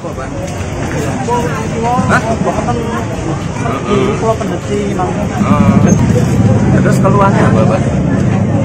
apa bang? Hah? Bahkan kalau pendeti langsung. Terus keluarnya apa pak?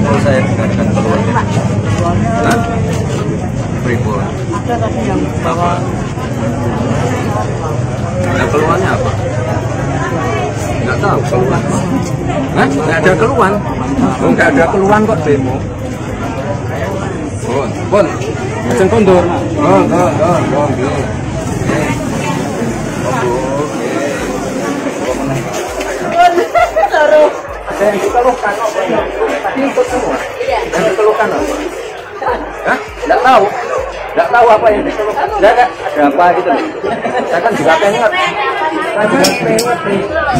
Terus saya dengarkan keluarnya. Keluarnya. Nah, Freeport. Ada tadi yang apa? Nah, keluarnya apa? Nggak tahu keluar. Hah? Nggak ada keluar. Oh, nggak ada keluar kok demo. Pun, pun, macam kondur. Oh, oh, oh, oh, oh. Dikeluhkan apa ikut semua. Yang dikeluhkan apa? Hah? Nggak tahu. Nggak tahu apa yang dikeluhkan. Nggak. Ada apa gitu. Saya kan juga pengen. Saya juga pengen.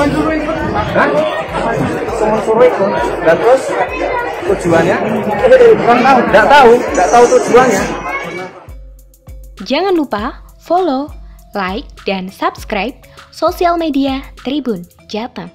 Mensuruh ikut. Hah? Mensuruh ikut. Dan terus tujuannya? Kurang tahu. Nggak tahu. Nggak tahu tujuannya. Jangan lupa follow, like, dan subscribe sosial media Tribun Jateng.